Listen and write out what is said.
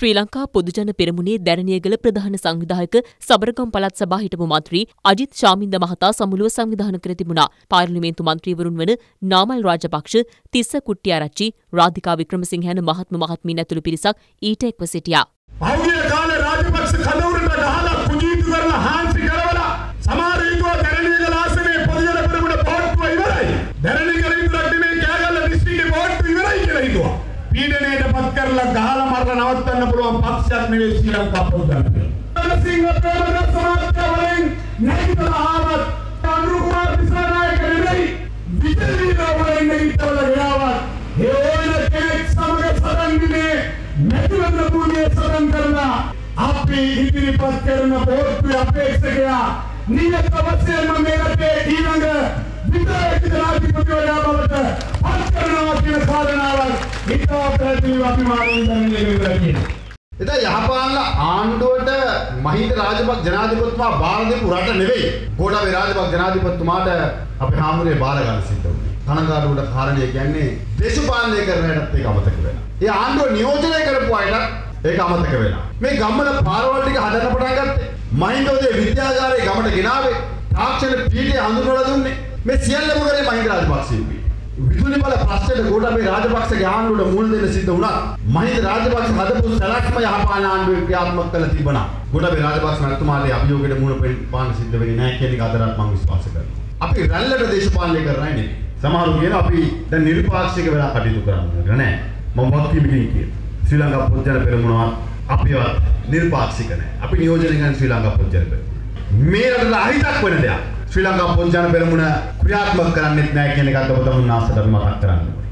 ශ්‍රී ලංකා පොදුජන පෙරමුණේ දැරණියගල ප්‍රධාන සංවිධායක සබරගම් පළාත් සභා හිටපු මන්ත්‍රී අජිත් ශාමින්ද මහතා සමුළුව සංවිධාන කර තිබුණා. පාර්ලිමේන්තු මන්ත්‍රීවරුන් වන නාමල් රාජපක්ෂ, තිස්ස කුට්ටිආරච්චි, රාධිකා වික්‍රමසිංහ යන මහත්ම මහත්මීන් ඇතුළු පිරිසක් ඊට එක්ව සිටියා. පහුගිය කාලේ රාජපක්ෂ කඳවුරට ගහලා ಪೀಡನೆಯ ಪತ್ಕರ್ಲ ಗಾಲ ಮರಲ ನವತ್ತನ್ನು ಬರುವ ಪಾಶ್ಚಾತ್ಯ ಶ್ರೀಲಂಕ ಹೋದಂತೆ ಸಿಂಗ್ ಪ್ರೇಮದ ಸಮಾಜ ನೈತ ಆವತ್ ಅನುರೂಪ ಬಿಸನಾಯಕ ನಿರೈ ಬಿಜಲಿನ ಒಳಗೆ ನೈತವಲ ಯಾವತ್ ಹೇಳ ಕೇಕ್ ಸಮಗ ಸದಂಗಿನೆ ಮೆದುವನ್ನ ಪೂಜೆ ಸದಂಗರನ ಅಪ್ಪಿ ಹಿದಿರಿ ಪತ್ಕರ್ನ ಬೋರ್ಪಿ ಅಪೇಕ್ಷೆಗೆಯ ನಿನ್ನ ತಪಸ್ಸೆಯ ಮಮ್ಮಿ කාරණාවක් ඉතා පැහැදිලිව අපි මානව දැනෙන්නේ කියලා. එදා යහපාලන ආණ්ඩුවට මහින්ද රාජපක්ෂ ජනාධිපතිතුමා බාර දෙපු රට නෙවෙයි. ගෝඨාභය රාජපක්ෂ ජනාධිපතිතුමාට අපේ හාමුදුරේ බාර ගන්න සිද්ධ වුණේ. කනගාටුවට කාරණය කියන්නේ දේශපාලනය කරන අයටත් ඒක අමතක වෙනවා. ඒ ආණ්ඩුව නියෝජනය කරපු අයටත් ඒක අමතක වෙනවා. මේ ගම්වල පාරවල් ටික හදන්න පටන් ගත්තේ මහින්දෝදේ විද්‍යාගාරයේ ගමට ගෙනාවේ තාක්ෂණ පීඨය හඳුන්වලා දුන්නේ. මේ සියල්ලම කරේ මහින්ද රාජපක්ෂ විදුලි බල ප්‍රශ්නයට ගෝඨාභය රාජපක්ෂගේ ආණ්ඩුවට මුහුණ දෙන්න සිද්ධ වුණා. මහින්ද රාජපක්ෂ හදපු සැලැස්ම යහපාලන ආණ්ඩුවේ ක්‍රියාත්මක කළ තිබුණා. ගෝඨාභය රාජපක්ෂ මහත්මයාගේ අභියෝගයට මුහුණ පාන්න සිද්ධ වෙන්නේ නැහැ කියන එක අදටත් මම විශ්වාස කරනවා. අපි රැල්ලට දේශපාලනය කරන්නේ නෙමෙයි. සමහරු කියන අපි දැන් නිර්පාක්ෂික වෙලා කටයුතු කරන්නේ නෑ. මම වක්කීමකින් කියන. ශ්‍රී ලංකා පොත්ජන පෙරමුණවත් අපිවත් නිර්පාක්ෂික නෑ. අපි නියෝජනය කරන ශ්‍රී ලංකා පොත්ජන පෙරමුණ. මේ රටට අහිතක් වෙන දෙයක්. ශ්‍රී ලංකා පොත්ජන පෙරමුණ ක්‍රියාත්මක කරන්නෙත් නෑ කියන එකත් ඔබ තමුන් ආසට මතක් කරන්න.